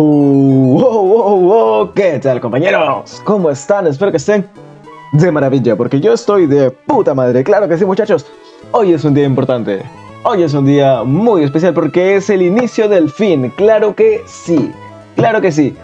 Uh, wow, wow, ¿qué tal compañeros? ¿Cómo están? Espero que estén de maravilla, porque yo estoy de puta madre. Claro que sí, muchachos. Hoy es un día importante. Hoy es un día muy especial porque es el inicio del fin. Claro que sí. Claro que sí.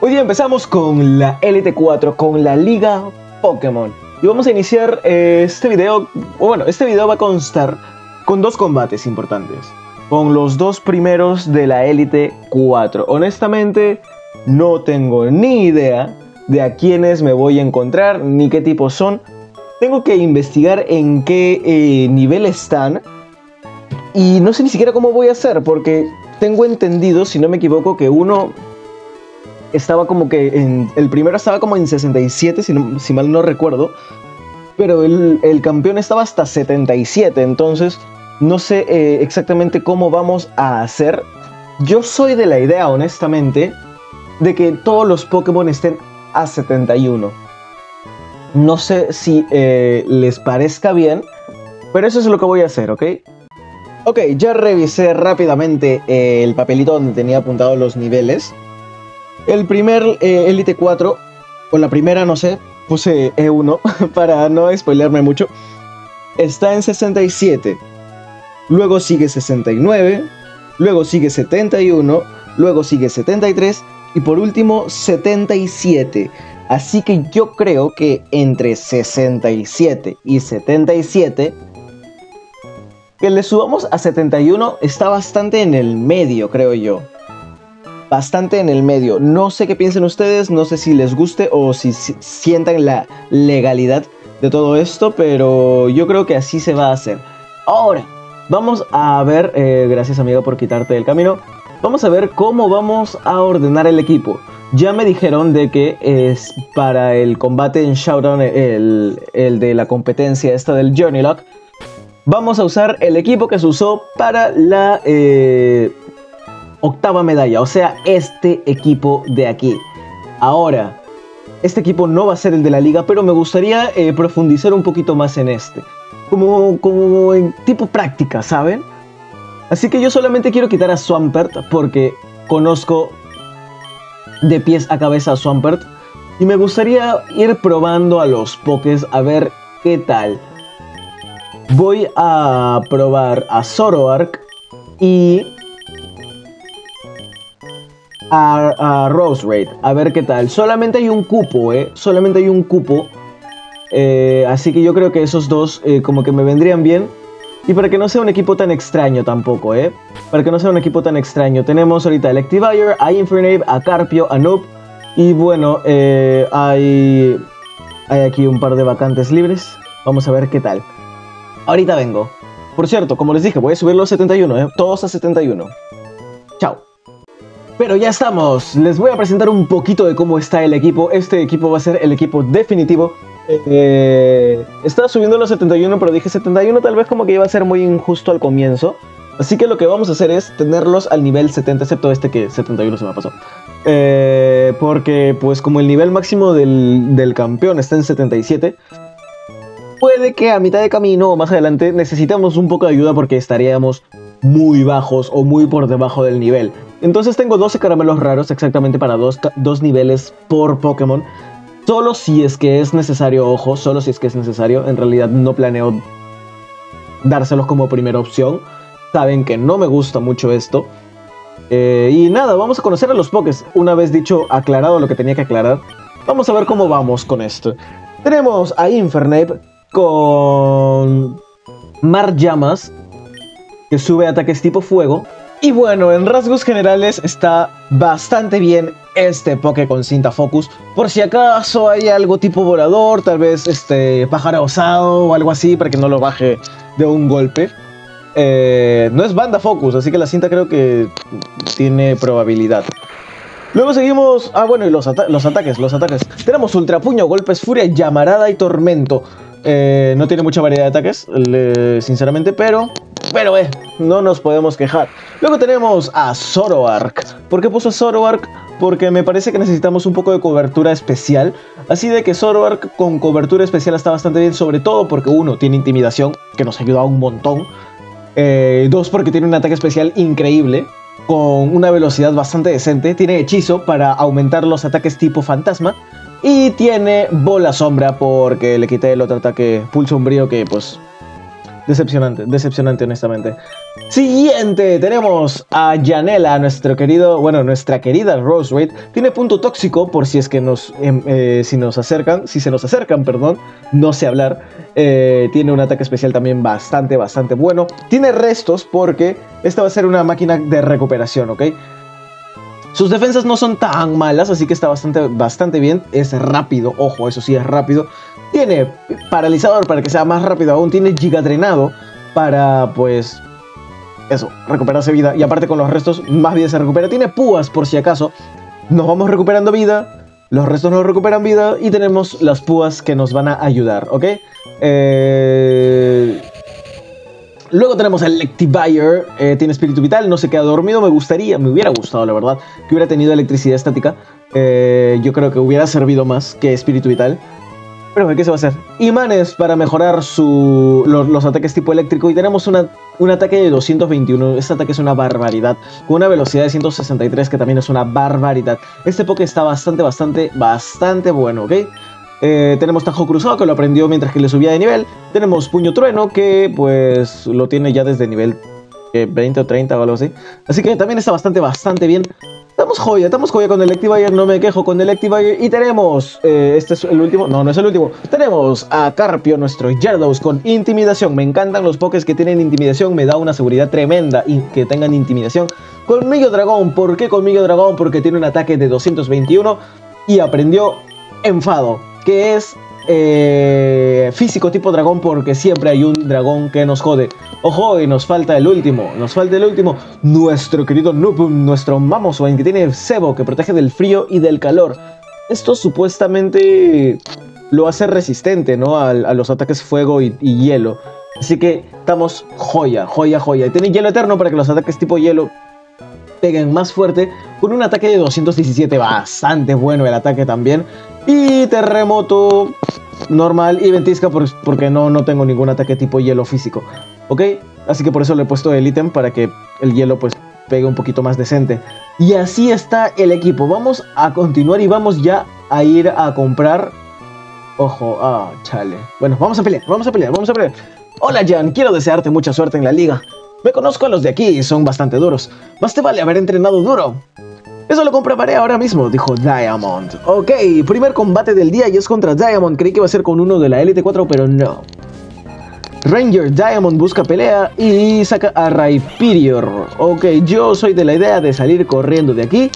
Hoy día empezamos con la Elite 4, con la Liga Pokémon. Y vamos a iniciar eh, este video, bueno, este video va a constar con dos combates importantes con los dos primeros de la Elite 4. Honestamente, no tengo ni idea de a quiénes me voy a encontrar ni qué tipos son. Tengo que investigar en qué eh, nivel están. Y no sé ni siquiera cómo voy a hacer, porque tengo entendido, si no me equivoco, que uno estaba como que en. El primero estaba como en 67, si, si mal no recuerdo. Pero el, el campeón estaba hasta 77, entonces no sé eh, exactamente cómo vamos a hacer. Yo soy de la idea, honestamente, de que todos los Pokémon estén a 71. No sé si eh, les parezca bien, pero eso es lo que voy a hacer, ¿ok? Ok, ya revisé rápidamente eh, el papelito donde tenía apuntados los niveles. El primer Elite 4, o la primera, no sé, puse E1 para no spoilearme mucho. Está en 67 luego sigue 69, luego sigue 71, luego sigue 73 y por último 77. Así que yo creo que entre 67 y 77, que le subamos a 71 está bastante en el medio, creo yo. Bastante en el medio. No sé qué piensen ustedes, no sé si les guste o si sientan la legalidad de todo esto, pero yo creo que así se va a hacer. Ahora, Vamos a ver, eh, gracias amiga por quitarte el camino, vamos a ver cómo vamos a ordenar el equipo. Ya me dijeron de que es para el combate en Showdown, el, de la competencia esta del Journey Lock, vamos a usar el equipo que se usó para la eh, octava medalla, o sea, este equipo de aquí. Ahora, este equipo no va a ser el de la liga, pero me gustaría eh, profundizar un poquito más en este como, como en tipo práctica, ¿saben? Así que yo solamente quiero quitar a Swampert porque conozco de pies a cabeza a Swampert. Y me gustaría ir probando a los pokés a ver qué tal. Voy a probar a Zoroark y a, a Rose Raid. A ver qué tal. Solamente hay un cupo, ¿eh? Solamente hay un cupo eh, así que yo creo que esos dos eh, como que me vendrían bien. Y para que no sea un equipo tan extraño tampoco, ¿eh? Para que no sea un equipo tan extraño. Tenemos ahorita a Electivire, a Infernape, a Carpio, a Noob. Y bueno, eh, hay, hay aquí un par de vacantes libres. Vamos a ver qué tal. Ahorita vengo. Por cierto, como les dije, voy a subir los 71, ¿eh? Todos a 71. Chao. Pero ya estamos. Les voy a presentar un poquito de cómo está el equipo. Este equipo va a ser el equipo definitivo eh, estaba subiendo los 71, pero dije 71 tal vez como que iba a ser muy injusto al comienzo. Así que lo que vamos a hacer es tenerlos al nivel 70, excepto este que 71 se me pasó. Eh, porque pues como el nivel máximo del, del campeón está en 77, puede que a mitad de camino o más adelante necesitemos un poco de ayuda porque estaríamos muy bajos o muy por debajo del nivel. Entonces tengo 12 caramelos raros exactamente para dos, dos niveles por Pokémon. Solo si es que es necesario, ojo, solo si es que es necesario. En realidad no planeo dárselos como primera opción. Saben que no me gusta mucho esto. Eh, y nada, vamos a conocer a los Pokés. Una vez dicho, aclarado lo que tenía que aclarar. Vamos a ver cómo vamos con esto. Tenemos a Infernape con Mar Llamas, que sube ataques tipo fuego. Y bueno, en rasgos generales está bastante bien este Poké con cinta Focus. Por si acaso hay algo tipo volador, tal vez este pájaro osado o algo así para que no lo baje de un golpe. Eh, no es banda Focus, así que la cinta creo que tiene probabilidad. Luego seguimos... Ah, bueno, y los, ataques, los ataques. Tenemos Ultra Puño, Golpes Furia, Llamarada y Tormento. Eh, no tiene mucha variedad de ataques, sinceramente, pero pero eh, no nos podemos quejar. Luego tenemos a Zoroark. ¿Por qué puso Zoroark? Porque me parece que necesitamos un poco de cobertura especial. Así de que Zoroark con cobertura especial está bastante bien, sobre todo porque uno tiene intimidación, que nos ayuda un montón. Eh, dos, porque tiene un ataque especial increíble. con una velocidad bastante decente. Tiene hechizo para aumentar los ataques tipo fantasma. Y tiene bola sombra porque le quité el otro ataque pulso umbrío que pues Decepcionante, decepcionante honestamente. Siguiente, tenemos a Janela, nuestro querido, bueno, nuestra querida Rose Raid. Tiene punto tóxico por si es que nos, em, eh, si nos acercan, si se nos acercan, perdón, no sé hablar. Eh, tiene un ataque especial también bastante, bastante bueno. Tiene restos porque esta va a ser una máquina de recuperación, ¿ok? Sus defensas no son tan malas, así que está bastante, bastante bien. Es rápido, ojo, eso sí es rápido. Tiene paralizador para que sea más rápido aún. Tiene giga drenado para, pues, eso, recuperarse vida. Y aparte con los restos, más vida se recupera. Tiene púas por si acaso. Nos vamos recuperando vida. Los restos nos recuperan vida. Y tenemos las púas que nos van a ayudar, ¿ok? Eh... Luego tenemos a Electivire, eh, tiene espíritu vital, no se queda dormido, me gustaría, me hubiera gustado la verdad, que hubiera tenido electricidad estática. Eh, yo creo que hubiera servido más que espíritu vital. Pero ¿qué se va a hacer? Imanes para mejorar su, los, ataques tipo eléctrico. Y tenemos un ataque de 221. Este ataque es una barbaridad. Con una velocidad de 163 que también es una barbaridad. Este Poké está bastante, bastante, bastante bueno, ¿ok? Eh, tenemos Tajo Cruzado que lo aprendió mientras que le subía de nivel. Tenemos Puño Trueno que pues lo tiene ya desde nivel 20 o 30 o algo así. Así que también está bastante, bastante bien. Estamos joya, estamos joya con el Electivire, no me quejo con el. Y tenemos, eh, este es el último, no, no es el último. Tenemos a Carpio, nuestro Gyarados, con Intimidación. Me encantan los pokés que tienen Intimidación, me da una seguridad tremenda y que tengan Intimidación. Colmillo Dragón, ¿por qué Colmillo Dragón? Porque tiene un ataque de 221 y aprendió Enfado que es eh, físico tipo dragón porque siempre hay un dragón que nos jode. Ojo, y nos falta el último, nos falta el último, nuestro querido Nupum, nuestro Mamoswine que tiene cebo que protege del frío y del calor. Esto supuestamente lo hace resistente, ¿no? A, los ataques fuego y, y, hielo. Así que estamos joya, joya, joya. Y tiene hielo eterno para que los ataques tipo hielo peguen más fuerte. Con un ataque de 217, bastante bueno el ataque también. Y terremoto normal y ventisca porque no, no tengo ningún ataque tipo hielo físico. ¿Ok? Así que por eso le he puesto el ítem para que el hielo pues pegue un poquito más decente. Y así está el equipo. Vamos a continuar y vamos ya a ir a comprar... Ojo, ah, chale. Bueno, vamos a pelear, vamos a pelear, vamos a pelear. Hola Jan, quiero desearte mucha suerte en la liga. Me conozco a los de aquí y son bastante duros. Más te vale haber entrenado duro. Eso lo comprobaré ahora mismo, dijo Diamond. Ok, primer combate del día y es contra Diamond. Creí que iba a ser con uno de la Elite 4, pero no. Ranger Diamond busca pelea y saca a Rhyperior. Ok, yo soy de la idea de salir corriendo de aquí.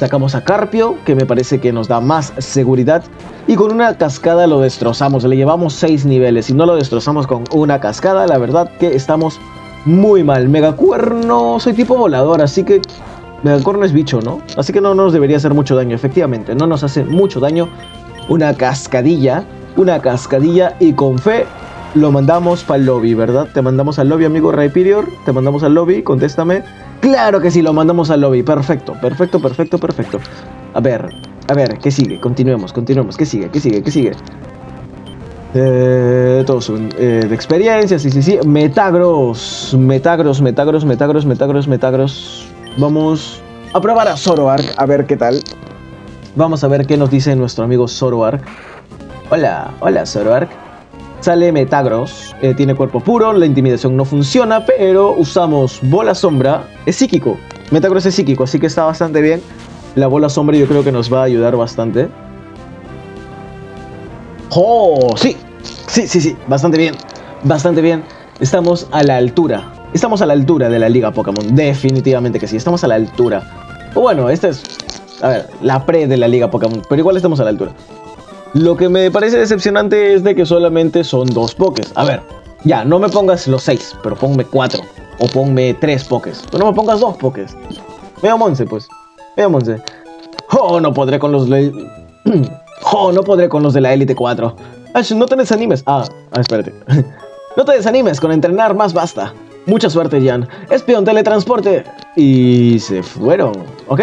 Sacamos a Carpio, que me parece que nos da más seguridad. Y con una cascada lo destrozamos. Le llevamos 6 niveles. Si no lo destrozamos con una cascada, la verdad que estamos muy mal. Megacuerno, soy tipo volador, así que Megacorno es bicho, ¿no? Así que no nos debería hacer mucho daño, efectivamente, no nos hace mucho daño. Una cascadilla, una cascadilla y con fe lo mandamos para el lobby, ¿verdad? Te mandamos al lobby, amigo Rhyperior, te mandamos al lobby, contéstame. Claro que sí, lo mandamos al lobby, perfecto, perfecto, perfecto, perfecto. A ver, a ver, ¿qué sigue? Continuemos, continuemos, ¿qué sigue? ¿Qué sigue? ¿Qué sigue? Eh, todos son eh, de experiencia, sí, sí, sí. Metagros, Metagros, Metagros, Metagros, Metagros, Metagros. Vamos a probar a Zoroark, a ver qué tal. Vamos a ver qué nos dice nuestro amigo Zoroark. Hola, hola Zoroark. Sale Metagros, eh, tiene cuerpo puro, la intimidación no funciona, pero usamos bola sombra, es psíquico. Metagros es psíquico, así que está bastante bien. La bola sombra yo creo que nos va a ayudar bastante. ¡Oh! Sí, sí, sí, sí, bastante bien, bastante bien. Estamos a la altura Estamos a la altura de la liga Pokémon, definitivamente que sí, estamos a la altura. O bueno, esta es, a ver, la pre de la liga Pokémon, pero igual estamos a la altura. Lo que me parece decepcionante es de que solamente son dos Pokés. A ver, ya, no me pongas los seis, pero ponme cuatro. O ponme tres Pokés. Pero no me pongas dos Pokés. Veo Monse, pues. Veo Monse. Oh, no podré con los... oh, no podré con los de la Elite 4. Ash, no te desanimes. Ah, ah espérate. no te desanimes, con entrenar más basta. Mucha suerte, Jan. Espion, teletransporte. Y se fueron. Ok.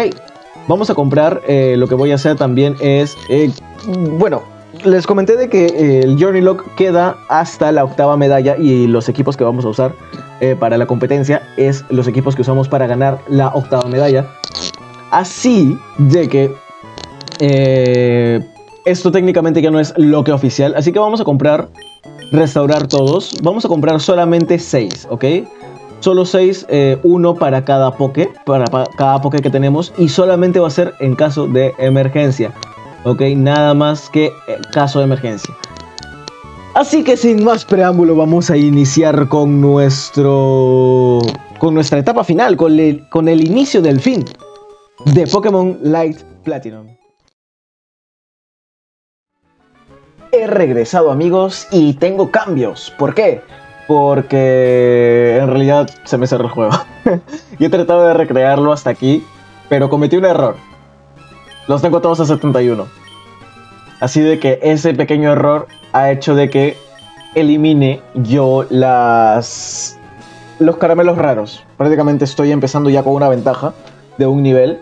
Vamos a comprar. Eh, lo que voy a hacer también es... Eh, bueno, les comenté de que eh, el Journey Lock queda hasta la octava medalla y los equipos que vamos a usar para la competencia es los equipos que usamos para ganar la octava medalla. Así de que eh, esto técnicamente ya no es lo que oficial, así que vamos a comprar, restaurar todos. Vamos a comprar solamente 6, ¿ok? Solo 6, eh, uno para cada poke, para, cada poke que tenemos y solamente va a ser en caso de emergencia, ¿ok? Nada más que caso de emergencia. Así que sin más preámbulo vamos a iniciar con nuestro... con nuestra etapa final, con el, con el inicio del fin de Pokémon Light Platinum. He regresado amigos y tengo cambios. ¿Por qué? Porque en realidad se me cerró el juego. y he tratado de recrearlo hasta aquí, pero cometí un error. Los tengo todos a 71. Así de que ese pequeño error ha hecho de que elimine yo las los caramelos raros. Prácticamente estoy empezando ya con una ventaja de un nivel.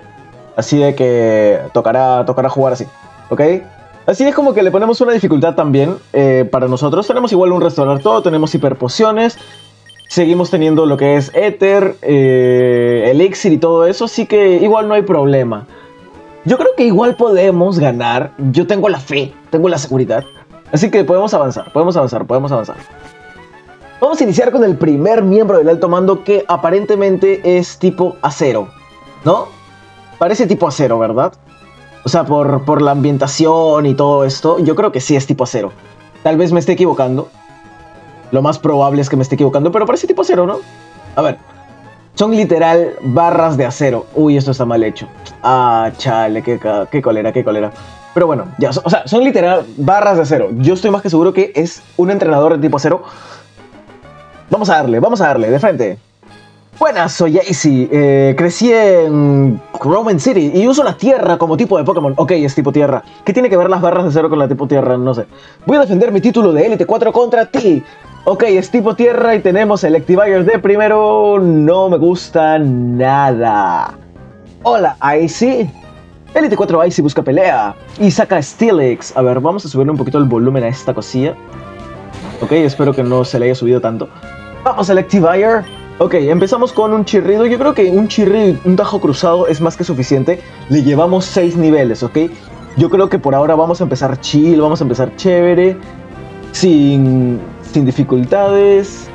Así de que tocará, tocará jugar así. ¿Ok? Así es como que le ponemos una dificultad también eh, para nosotros. Tenemos igual un restaurar todo, tenemos hiperpociones. Seguimos teniendo lo que es éter, eh, elixir y todo eso. Así que igual no hay problema. Yo creo que igual podemos ganar. Yo tengo la fe, tengo la seguridad. Así que podemos avanzar, podemos avanzar, podemos avanzar. Vamos a iniciar con el primer miembro del alto mando que aparentemente es tipo acero, ¿no? Parece tipo acero, ¿verdad? O sea, por, por la ambientación y todo esto, yo creo que sí es tipo acero. Tal vez me esté equivocando. Lo más probable es que me esté equivocando, pero parece tipo acero, ¿no? A ver, son literal barras de acero. Uy, esto está mal hecho. Ah, chale, qué, qué colera, qué colera. Pero bueno, ya, o sea, son literal barras de acero. Yo estoy más que seguro que es un entrenador de tipo acero. Vamos a darle, vamos a darle, de frente. Buenas, soy Jaycee. Eh, crecí en Roman City y uso la tierra como tipo de Pokémon. Ok, es tipo tierra. ¿Qué tiene que ver las barras de acero con la tipo tierra? No sé. Voy a defender mi título de Elite 4 contra ti. Ok, es tipo tierra y tenemos Electivire de primero. No me gusta nada. Hola, Icy. Elite 4 Icy busca pelea y saca Steelix. A ver, vamos a subirle un poquito el volumen a esta cosilla. Ok, espero que no se le haya subido tanto. Vamos, Electivire. Ok, empezamos con un chirrido. Yo creo que un chirrido y un tajo cruzado es más que suficiente. Le llevamos 6 niveles, ¿ok? Yo creo que por ahora vamos a empezar chill, vamos a empezar chévere. Sin, sin dificultades.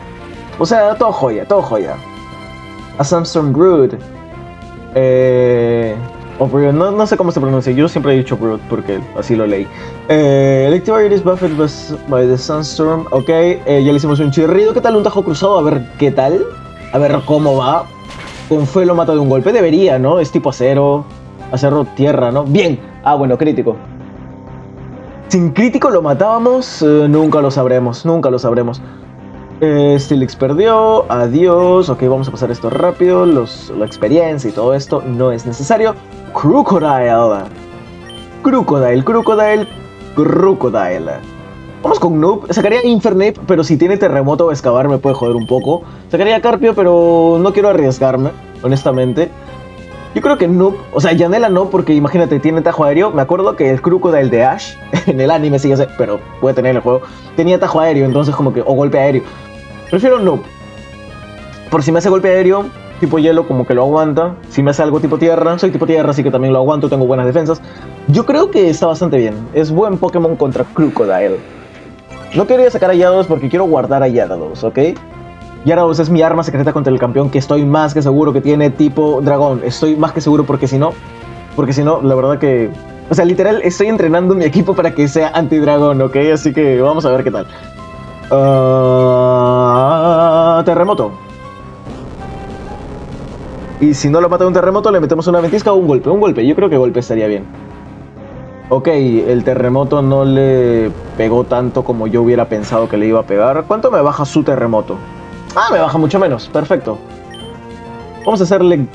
O sea, todo joya, todo joya. A Samsung Brood. Eh, no, no, sé cómo se pronuncia, yo siempre he dicho Brood porque así lo leí. Eh, Electivire is buffed by the Sunstorm. Ok, eh, ya le hicimos un chirrido. ¿Qué tal un tajo cruzado? A ver qué tal. A ver cómo va. Con fe lo mata de un golpe. Debería, ¿no? Es tipo acero. Acero tierra, ¿no? Bien. Ah, bueno, crítico. Sin crítico lo matábamos, eh, nunca lo sabremos, nunca lo sabremos. Eh, Stilix perdió, adiós, ok, vamos a pasar esto rápido, los, la experiencia y todo esto no es necesario. Crocodile. Crocodile, Crocodile, Crocodile. Vamos con Noob, sacaría Infernape, pero si tiene terremoto o excavar me puede joder un poco. Sacaría Carpio, pero no quiero arriesgarme, honestamente. Yo creo que Noob, o sea, Yanela no, porque imagínate, tiene tajo aéreo. Me acuerdo que el Crocodile de Ash, en el anime sí, ya sé, pero puede tener en el juego, tenía tajo aéreo, entonces como que, o golpe aéreo. Prefiero Noob. Por si me hace golpe aéreo, tipo hielo, como que lo aguanta. Si me hace algo tipo tierra, soy tipo tierra, así que también lo aguanto, tengo buenas defensas. Yo creo que está bastante bien. Es buen Pokémon contra Crocodile. No quería sacar a Yados porque quiero guardar a Yados, ¿ok? Gyarados es mi arma secreta contra el campeón que estoy más que seguro que tiene tipo dragón. Estoy más que seguro porque si no, porque si no, la verdad que... O sea, literal, estoy entrenando mi equipo para que sea anti-dragón, ¿ok? Así que vamos a ver qué tal. Uh, terremoto. Y si no lo mata un terremoto, le metemos una ventisca o un golpe. Un golpe, yo creo que golpe estaría bien. Ok, el terremoto no le pegó tanto como yo hubiera pensado que le iba a pegar. ¿Cuánto me baja su terremoto? Ah, me baja mucho menos. Perfecto. Vamos a hacerle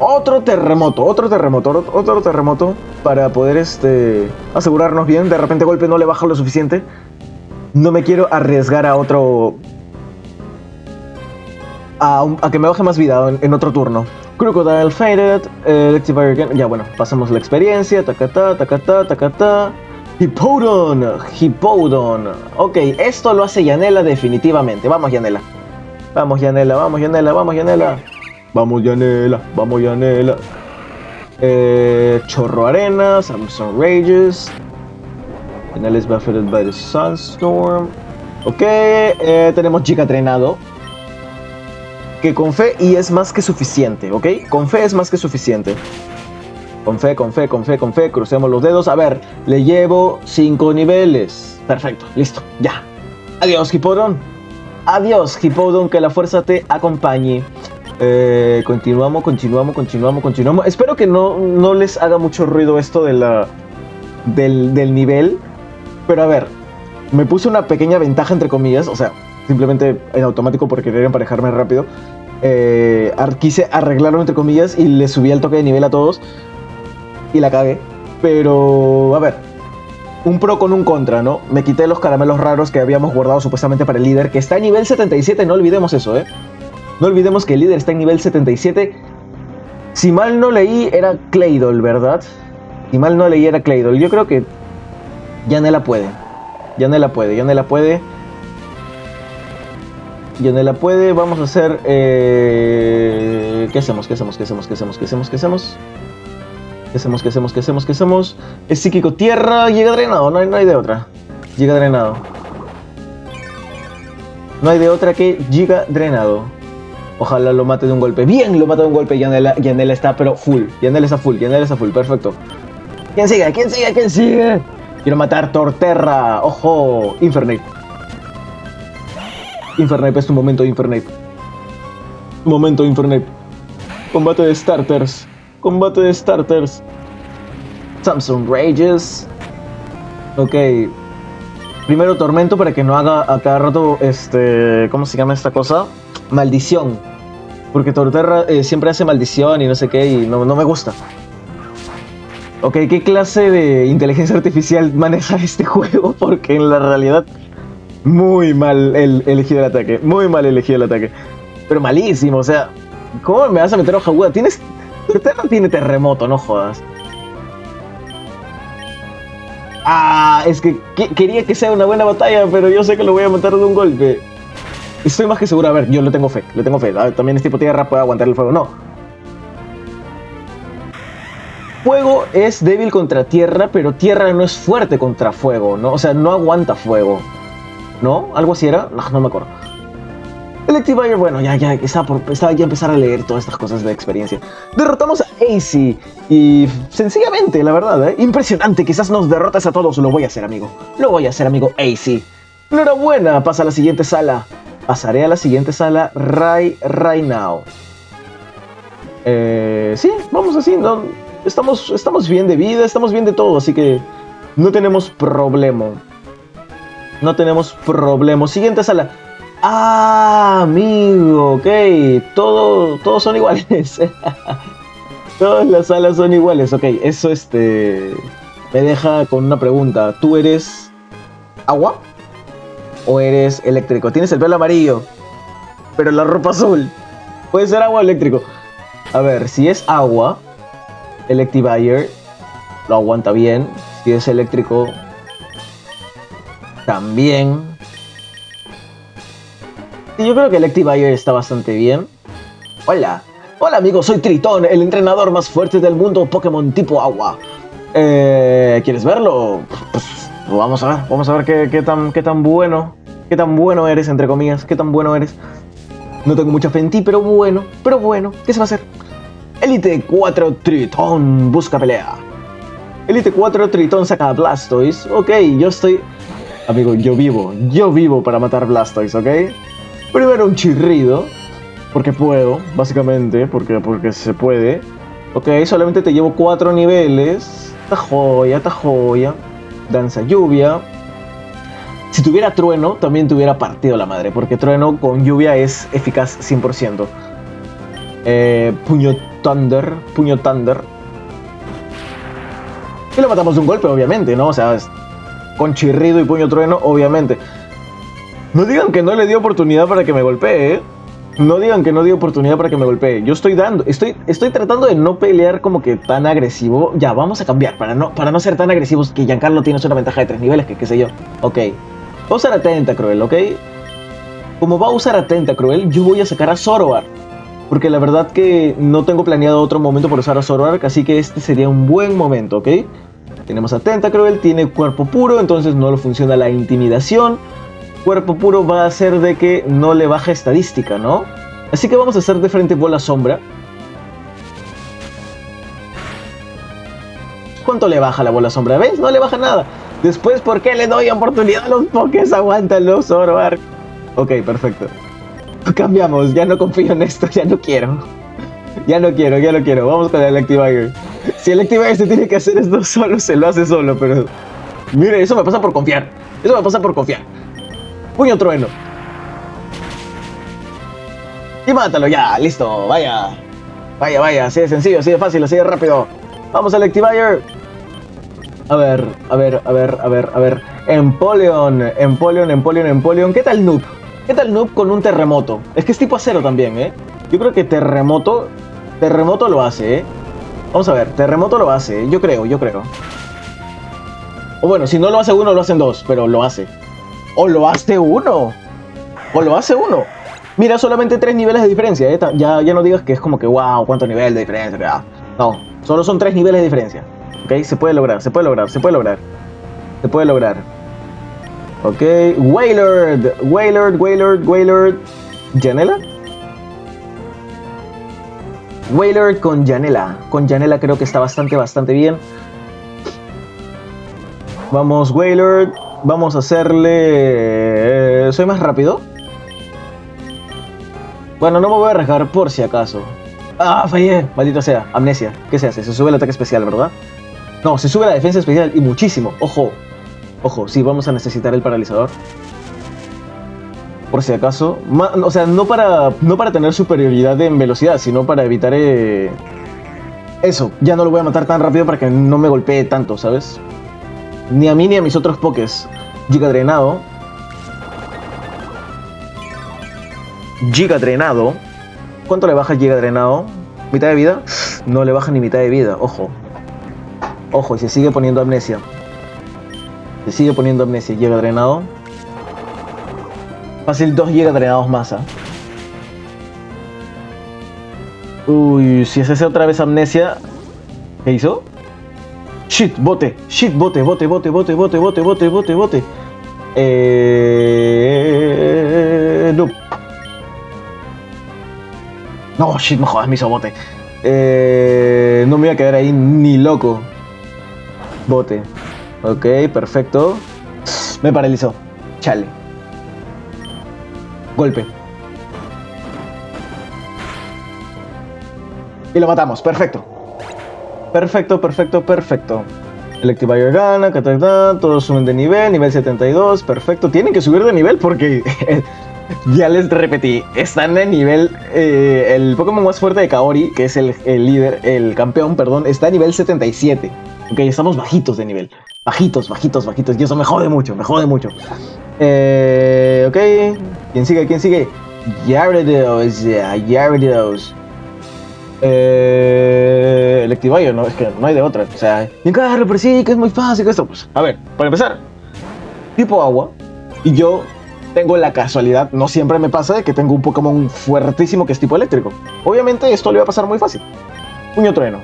otro terremoto, otro terremoto, otro terremoto para poder este asegurarnos bien. De repente golpe no le baja lo suficiente. No me quiero arriesgar a otro... A, que me baje más vida en, otro turno. Crocodile Faded, Electivire again. Ya bueno, pasamos la experiencia. Tacata, tacata, tacata. Hippodon, Hippodon. Ok, esto lo hace Yanela definitivamente. Vamos, Yanela. Vamos, Yanela, vamos, Yanela, vamos, Yanela. Vamos, Yanela, vamos, Yanela. Eh, Chorro Arena, Samsung Rages. Yanela is buffeted by the Sunstorm. Ok, eh, tenemos Chica Trenado. Que con fe y es más que suficiente, ¿ok? Con fe es más que suficiente. Con fe, con fe, con fe, con fe. Crucemos los dedos. A ver, le llevo 5 niveles. Perfecto, listo, ya. Adiós, Hippodon. Adiós, Hippodon, que la fuerza te acompañe. Eh, continuamos, continuamos, continuamos, continuamos. Espero que no, no les haga mucho ruido esto de la, del, del nivel. Pero a ver, me puse una pequeña ventaja entre comillas. O sea, simplemente en automático por querer emparejarme rápido. Eh, quise arreglarlo entre comillas y le subí el toque de nivel a todos. Y la cagué. Pero, a ver, un pro con un contra, ¿no? Me quité los caramelos raros que habíamos guardado supuestamente para el líder, que está en nivel 77, no olvidemos eso, ¿eh? No olvidemos que el líder está en nivel 77. Si mal no leí, era Claydol, ¿verdad? Si mal no leí, era Claydol. Yo creo que Yanela puede. Yanela puede, Yanela puede. Yanela puede. Vamos a hacer... Eh... ¿Qué hacemos? ¿Qué hacemos? ¿Qué hacemos? ¿Qué hacemos? ¿Qué hacemos? ¿Qué hacemos? ¿Qué hacemos? ¿Qué hacemos? ¿Qué hacemos? ¿Qué hacemos? Es psíquico tierra, llega drenado, no hay, no hay de otra. Llega drenado. No hay de otra que llega drenado. Ojalá lo mate de un golpe. Bien, lo mata de un golpe. Yanela, Yanela está, pero full. Yanela está full. Yanela está full. Perfecto. ¿Quién sigue? ¿Quién sigue? ¿Quién sigue? Quiero matar Torterra. Ojo. Infernape. Infernape es tu momento, Infernape. Momento, Infernape. Combate de starters. Combate de starters. Samsung Rages. Ok. Primero Tormento para que no haga a cada rato este. ¿Cómo se llama esta cosa? Maldición. Porque Torterra eh, siempre hace maldición y no sé qué y no, no me gusta. Ok, ¿qué clase de inteligencia artificial maneja este juego? Porque en la realidad muy mal el, elegido el ataque. Muy mal elegido el ataque. Pero malísimo, o sea, ¿cómo me vas a meter hoja aguda? Tienes. Torterra tiene terremoto, no jodas. Ah, es que, que quería que sea una buena batalla, pero yo sé que lo voy a matar de un golpe. Estoy más que seguro, a ver, yo le tengo fe, le tengo fe. A ver, también es tipo tierra, puede aguantar el fuego. No. Fuego es débil contra tierra, pero tierra no es fuerte contra fuego, ¿no? O sea, no aguanta fuego. ¿No? ¿Algo así era? No, me acuerdo. Electivire, bueno, ya, ya, estaba, por, estaba ya empezar a leer todas estas cosas de experiencia. Derrotamos a AC y sencillamente, la verdad, ¿eh? impresionante, quizás nos derrotas a todos, lo voy a hacer, amigo. Lo voy a hacer, amigo AC. Enhorabuena, pasa a la siguiente sala. Pasaré a la siguiente sala right, right now. Eh, sí, vamos así, estamos, estamos bien de vida, estamos bien de todo, así que no tenemos problema. No tenemos problema. Siguiente sala. Ah, amigo, ok. Todo, todos son iguales. Todas las salas son iguales. Ok, eso este me deja con una pregunta. ¿Tú eres agua o eres eléctrico? Tienes el pelo amarillo, pero la ropa azul. Puede ser agua o eléctrico. A ver, si es agua, Electivire lo aguanta bien. Si es eléctrico, también. Y yo creo que Electivire está bastante bien. Hola. Hola amigos, soy Tritón, el entrenador más fuerte del mundo Pokémon tipo agua. Eh, ¿Quieres verlo? Pues vamos a ver, vamos a ver qué, tan, qué tan bueno, qué tan bueno eres, entre comillas, qué tan bueno eres. No tengo mucha fe en ti, pero bueno, pero bueno, ¿qué se va a hacer? Elite 4 Tritón busca pelea. Elite 4 Tritón saca Blastoise. Ok, yo estoy... Amigo, yo vivo, yo vivo para matar Blastoise, ¿ok? Primero un chirrido, porque puedo, básicamente, porque, porque se puede. Ok, solamente te llevo 4 niveles. Esta joya, esta joya. Danza lluvia. Si tuviera trueno, también te hubiera partido la madre, porque trueno con lluvia es eficaz 100%. Eh, puño Thunder, puño Thunder. Y lo matamos de un golpe, obviamente, ¿no? O sea, con chirrido y puño trueno, obviamente. No digan que no le di oportunidad para que me golpee, ¿eh? No digan que no di oportunidad para que me golpee. Yo estoy dando, estoy, estoy tratando de no pelear como que tan agresivo. Ya, vamos a cambiar para no, para no ser tan agresivos que Giancarlo tiene una ventaja de tres niveles, que qué sé yo. Ok. Vamos a la Tentacruel, ¿ok? como va a usar a Tentacruel, yo voy a sacar a Zoroark. Porque la verdad que no tengo planeado otro momento por usar a Zoroark, así que este sería un buen momento, ¿ok? Tenemos a Tentacruel, tiene cuerpo puro, entonces no le funciona la intimidación. Cuerpo puro va a hacer de que no le baje estadística, ¿no? Así que vamos a hacer de frente bola sombra. ¿Cuánto le baja la bola sombra? ¿Ves? No le baja nada. Después, ¿por qué le doy oportunidad a los pokés? Aguántalo, Zoroark. Ok, perfecto. Cambiamos, ya no confío en esto, ya no quiero. Ya no quiero, ya no quiero. Vamos con el Electivire. Si el Electivire se tiene que hacer esto solo, se lo hace solo, pero... Mire, eso me pasa por confiar. Eso me pasa por confiar. Puño trueno. Y mátalo ya, listo, vaya. Vaya, vaya, así de sencillo, así de fácil, así de rápido. Vamos, Electivire. A ver, a ver, a ver, a ver, a ver. Empoleon, Empoleon, Empoleon, Empoleon. ¿Qué tal Noob? ¿Qué tal Noob con un terremoto? Es que es tipo acero también, ¿eh? Yo creo que terremoto... Terremoto lo hace, ¿eh? Vamos a ver, terremoto lo hace, ¿eh? yo creo, yo creo. O bueno, si no lo hace uno, lo hacen dos, pero lo hace. O lo hace uno. O lo hace uno. Mira, solamente tres niveles de diferencia, ¿eh? Ya, ya no digas que es como que, wow, cuánto nivel de diferencia. No, solo son tres niveles de diferencia. ¿Ok? Se puede lograr, se puede lograr, se puede lograr. Se puede lograr. Ok, Wailord, Wailord, Wailord, Wailord. ¿Janela? Wailord con Janela. Con Janela creo que está bastante, bastante bien. Vamos, Wailord. Vamos a hacerle... Eh, ¿Soy más rápido? Bueno, no me voy a arriesgar por si acaso. Ah, fallé. Maldito sea. Amnesia. ¿Qué se hace? Se sube el ataque especial, ¿verdad? No, se sube la defensa especial y muchísimo. Ojo. Ojo, sí, vamos a necesitar el paralizador. Por si acaso. o sea, no para, no para tener superioridad en velocidad, sino para evitar... Eh, eso, ya no lo voy a matar tan rápido para que no me golpee tanto, ¿sabes? Ni a mí ni a mis otros pokés. Giga drenado. Giga drenado. ¿Cuánto le baja Giga drenado? ¿Mitad de vida? No le baja ni mitad de vida, ojo. Ojo, y se sigue poniendo amnesia. Se sigue poniendo amnesia. Llega drenado. Fácil 2 llega drenados masa. Uy, si es ese otra vez amnesia. ¿Qué hizo? Shit, bote, shit, bote, bote, bote, bote, bote, bote, bote, bote, bote. Eh. No. No, shit, me jodas, me hizo bote. Eh, no me voy a quedar ahí ni loco. Bote. Ok, perfecto. Me paralizó. Chale. Golpe. Y lo matamos. Perfecto. Perfecto, perfecto, perfecto. Electivire gana, todos suben de nivel, nivel 72, perfecto. Tienen que subir de nivel porque ya les repetí, están en nivel. Eh, el Pokémon más fuerte de Kaori, que es el, el, líder, el campeón, perdón, está a nivel 77. Ok, estamos bajitos de nivel. Bajitos, bajitos, bajitos. Y eso me jode mucho, me jode mucho. Eh, ok. ¿Quién sigue? ¿Quién sigue? Gyarados, yeah, Gyarados. Eh, Electivire, no, es que no hay de otra. O sea, encargo, pero sí, que es muy fácil esto. Pues, a ver, para empezar, tipo agua. Y yo tengo la casualidad, no siempre me pasa, de que tengo un Pokémon fuertísimo que es tipo eléctrico. Obviamente esto le va a pasar muy fácil. Puño trueno.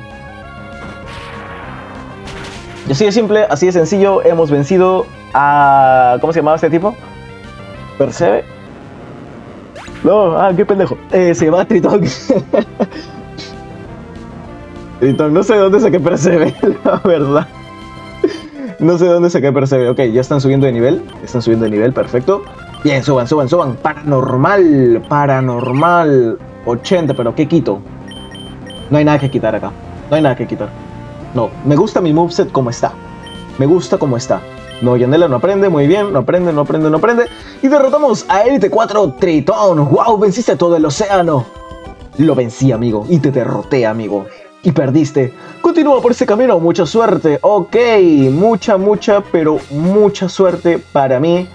Y así de simple, así de sencillo, hemos vencido a... ¿Cómo se llamaba este tipo? ¿Percebe? No, ah, qué pendejo. Eh, se llama Triton. Triton, no sé de dónde saqué Percebe, la verdad. No sé de dónde saqué Percebe. Ok, ya están subiendo de nivel. Están subiendo de nivel, perfecto. Bien, suban, suban, suban. Paranormal, paranormal. 80, pero ¿qué quito? No hay nada que quitar acá. No hay nada que quitar. No, me gusta mi moveset como está. Me gusta como está. No, Yanela no aprende, muy bien, no aprende, no aprende, no aprende. Y derrotamos a Elite 4 Tritón. ¡Wow! Venciste todo el océano. Lo vencí, amigo, y te derroté, amigo. Y perdiste. Continúa por ese camino, mucha suerte. Ok, mucha, mucha, pero mucha suerte para mí.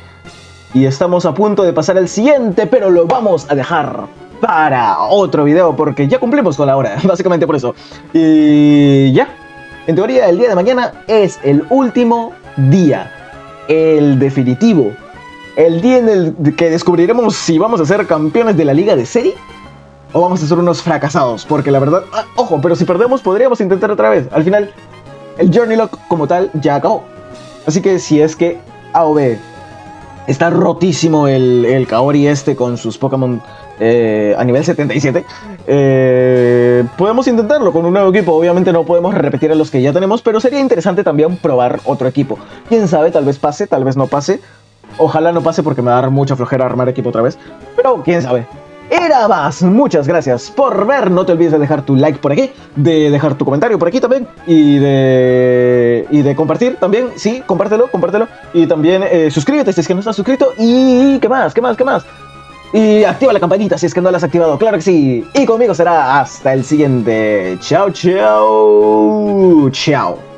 Y estamos a punto de pasar al siguiente, pero lo vamos a dejar para otro video porque ya cumplimos con la hora, básicamente por eso. Y ya, en teoría, el día de mañana es el último día, el definitivo, el día en el que descubriremos si vamos a ser campeones de la liga de serie o vamos a ser unos fracasados. Porque la verdad, ah, ojo, pero si perdemos podríamos intentar otra vez. Al final, el Journey Lock como tal ya acabó. Así que si es que AOB está rotísimo el, el Kaori este con sus Pokémon eh, a nivel 77, eh, podemos intentarlo con un nuevo equipo. Obviamente no podemos repetir a los que ya tenemos, pero sería interesante también probar otro equipo. Quién sabe, tal vez pase, tal vez no pase. Ojalá no pase porque me va a dar mucha flojera armar equipo otra vez. Pero quién sabe. Era más, muchas gracias por ver. No te olvides de dejar tu like por aquí, de dejar tu comentario por aquí también y de, y de compartir también. Sí, compártelo, compártelo. Y también eh, suscríbete si es que no estás suscrito. Y qué más, qué más, qué más. Y activa la campanita si es que no la has activado, claro que sí. Y conmigo será hasta el siguiente. Chao, chao. Chao.